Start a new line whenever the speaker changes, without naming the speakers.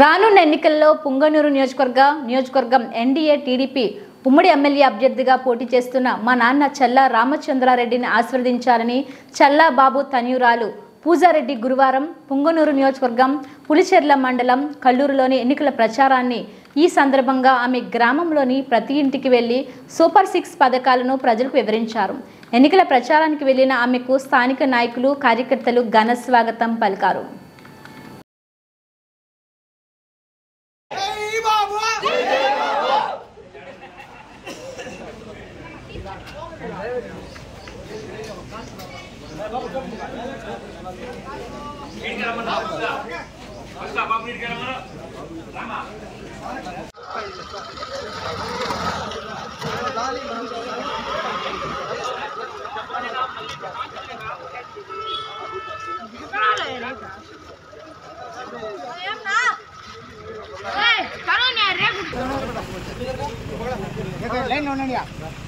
రానున్న ఎన్నికల్లో పుంగనూరు నియోజకవర్గ నియోజకవర్గం ఎన్డీఏ టీడీపీ ఉమ్మడి ఎమ్మెల్యే అభ్యర్థిగా పోటీ చేస్తున్న మా నాన్న చల్లా రామచంద్రారెడ్డిని ఆశీర్వదించాలని చల్లా బాబు తనయురాలు పూజారెడ్డి గురువారం పుంగనూరు నియోజకవర్గం పులిచెర్ల మండలం కల్లూరులోని ఎన్నికల ప్రచారాన్ని ఈ సందర్భంగా ఆమె గ్రామంలోని ప్రతి ఇంటికి వెళ్ళి సూపర్ సిక్స్ పథకాలను ప్రజలకు వివరించారు. ఎన్నికల ప్రచారానికి వెళ్ళిన ఆమెకు స్థానిక నాయకులు కార్యకర్తలు ఘన స్వాగతం పలికారు.
Lain nona ni apa?